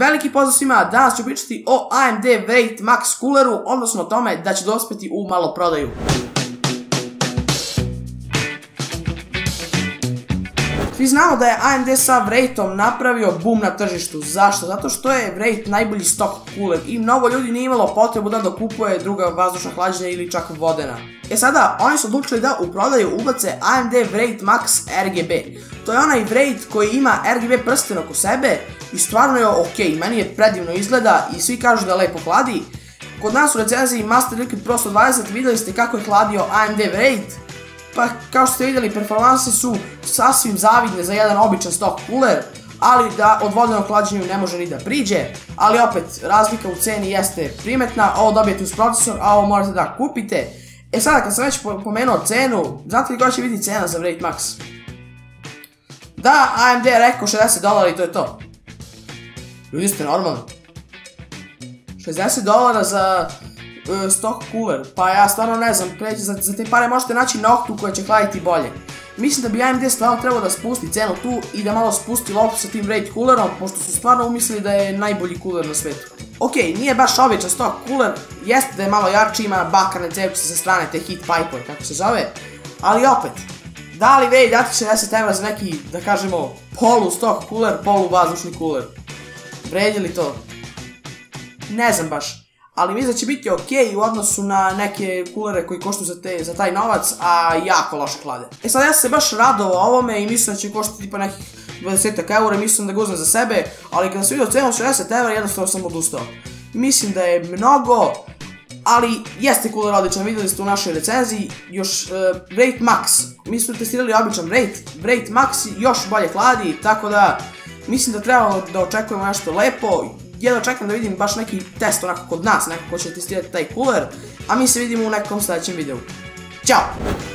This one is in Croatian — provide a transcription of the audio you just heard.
Veliki pozdrav svima, danas ću pričati o AMD Wraith Max cooleru, odnosno o tome da će dospeti u malo Svi znamo da je AMD sa Wraithom napravio boom na tržištu. Zašto? Zato što je Wraith najbolji stock cooler i mnogo ljudi nije imalo potrebu da dokupuje druga vazdušna hlađenja ili čak vodena. E sada, oni su odlučili da u prodaju ubace AMD Wraith Max RGB. To je onaj Wraith koji ima RGB prsten oko sebe i stvarno je ok, meni je predivno izgleda i svi kažu da lepo hladi. Kod nas u recenziji Master Liquid Pro 120 vidjeli ste kako je hladio AMD Wraith, pa kao što ste vidjeli performanse su sasvim zavidne za jedan običan stock cooler, ali da od vodenog ne može ni da priđe, ali opet razlika u ceni jeste primetna, ovo dobijete uz procesor, a ovo morate da kupite. E sada kad sam već pomenuo cenu, znate li koja će biti cena za Wraith Max? Da, AMD je rekao 60 dolara i to je to. Ljudi ste normalni. 60 dolara za stock cooler, pa ja stvarno ne znam, preći, za, za te pare možete naći noktu koja će hladiti bolje. Mislim da bi AMD stvarno trebao da spusti cenu tu i da malo spusti loptu sa tim Wraith coolerom, pošto su stvarno umislili da je najbolji cooler na svetu. Ok, nije baš običan stock cooler, jeste da je malo jači, ima bakarne cevčice sa strane, te heat pipe kako se zove, ali opet, da li vej dati 60 evra za neki, da kažemo, polu stock cooler, polu vazdušni cooler? Vredi li to? Ne znam baš. Ali mislim da će biti ok u odnosu na neke kulere koji koštu za, te, za taj novac, a jako loše hlade. E sad ja sam se baš radovao ovome i mislim da će koštati tipa nekih 20 eura, mislim da ga uzmem za sebe, ali kada sam vidio cenu 60 eura, jednostavno sam odustao. Mislim da je mnogo, ali jeste cooler odličan, vidjeli ste u našoj recenziji, još uh, Wraith Max, mi smo testirali običan Wraith, Wraith Max još bolje hladi, tako da mislim da trebamo da očekujemo nešto lepo, jedno čekam da vidim baš neki test onako kod nas, neko ko će testirati taj cooler, a mi se vidimo u nekom sljedećem videu. Ćao!